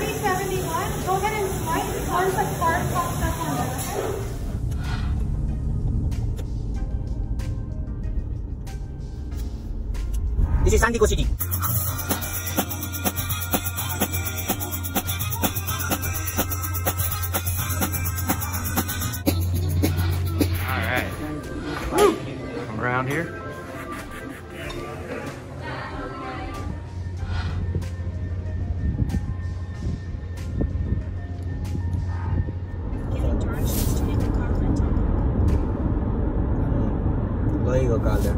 3071. Go ahead and swipe once the card pops up on the left. This is San Diego City. Alright. Come around here. 多一个干喱